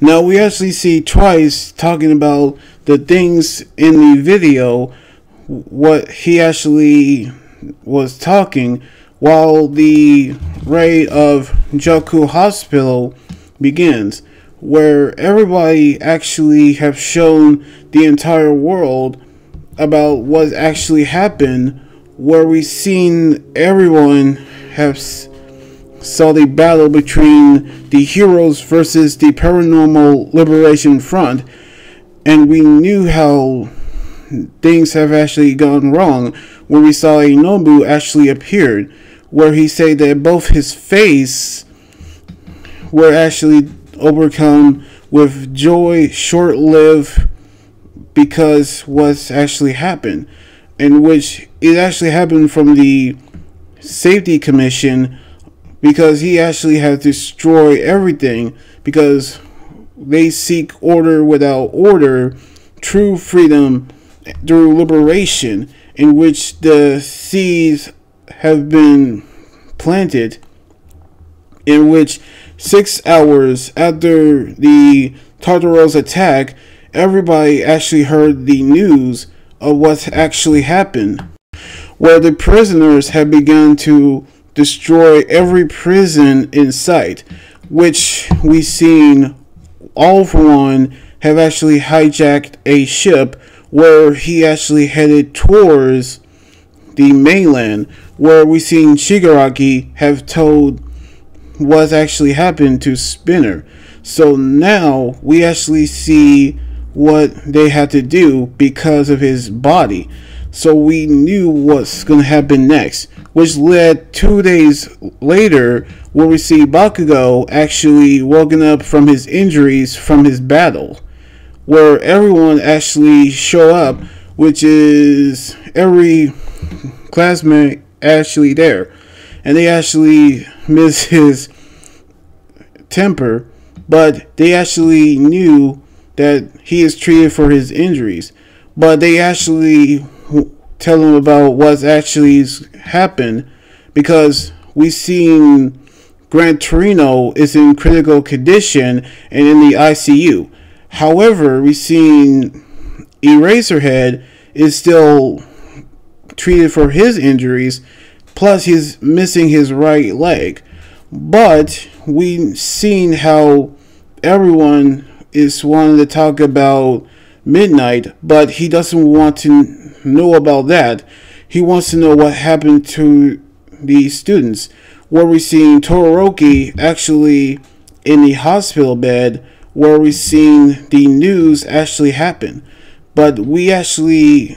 Now we actually see Twice talking about the things in the video, what he actually was talking while the raid of Jaku Hospital begins, where everybody actually have shown the entire world about what actually happened, where we've seen everyone have saw the battle between the heroes versus the paranormal liberation front, and we knew how things have actually gone wrong when we saw a Nobu actually appeared, where he said that both his face were actually overcome with joy, short lived because what's actually happened, in which it actually happened from the safety commission because he actually has destroyed everything because they seek order without order, true freedom through liberation, in which the seeds have been planted, in which six hours after the Tartaros attack, everybody actually heard the news of what actually happened, where the prisoners had begun to destroy every prison in sight, which we've seen all for one have actually hijacked a ship where he actually headed towards the mainland, where we've seen Shigaraki have told what actually happened to Spinner. So now we actually see what they had to do because of his body. So we knew what's going to happen next which led two days later where we see Bakugo actually woken up from his injuries from his battle, where everyone actually show up, which is every classmate actually there, and they actually miss his temper, but they actually knew that he is treated for his injuries, but they actually tell them about what's actually happened because we've seen Gran Torino is in critical condition and in the ICU. However, we've seen Eraserhead is still treated for his injuries, plus he's missing his right leg. But we've seen how everyone is wanting to talk about Midnight, but he doesn't want to know about that. He wants to know what happened to the students. Where we seeing Todoroki actually in the hospital bed, where we seen the news actually happen. But we actually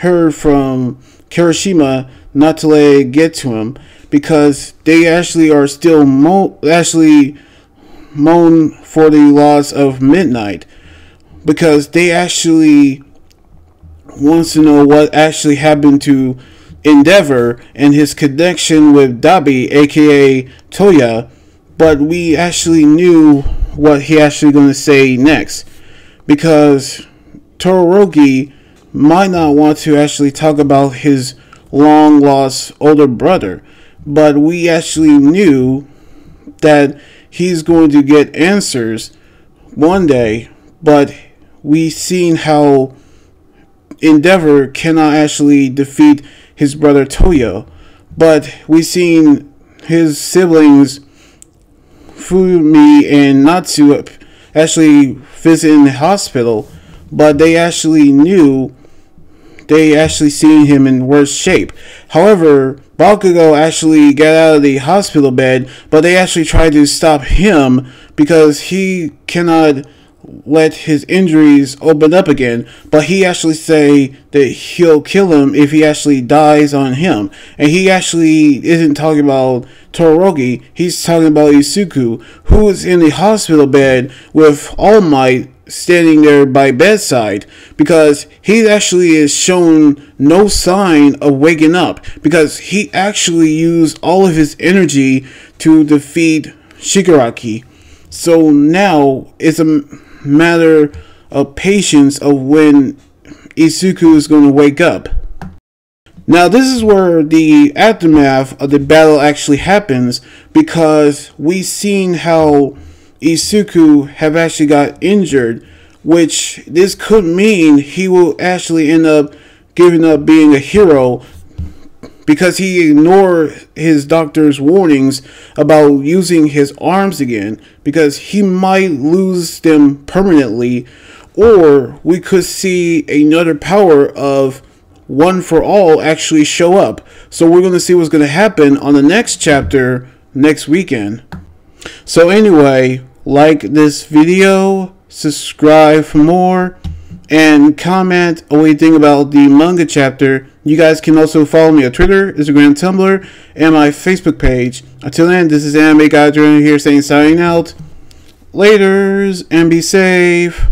heard from Kirishima not to let it get to him because they actually are still mo- actually moan for the loss of Midnight because they actually wants to know what actually happened to Endeavor and his connection with Dabi, aka Toya, but we actually knew what he actually going to say next. Because Todoroki might not want to actually talk about his long lost older brother, but we actually knew that he's going to get answers one day, but we seen how Endeavor cannot actually defeat his brother Toya, but we've seen his siblings Fumi and Natsu actually visit in the hospital, but they actually knew they actually seen him in worse shape. However, Bakugo actually got out of the hospital bed, but they actually tried to stop him because he cannot let his injuries open up again, but he actually say that he'll kill him if he actually dies on him. And he actually isn't talking about Todoroki, he's talking about Izuku, who is in the hospital bed with All Might standing there by bedside because he actually is shown no sign of waking up because he actually used all of his energy to defeat Shigaraki. So now it's a matter of patience of when Izuku is going to wake up. Now, this is where the aftermath of the battle actually happens because we've seen how Izuku have actually got injured, which this could mean he will actually end up giving up being a hero because he ignored his doctor's warnings about using his arms again because he might lose them permanently or we could see another power of one for all actually show up. So we're going to see what's going to happen on the next chapter next weekend. So anyway, like this video, subscribe for more, and comment think about the manga chapter. You guys can also follow me on Twitter, Instagram, Tumblr, and my Facebook page. Until then, this is Anime Guy here saying signing out. Laters and be safe.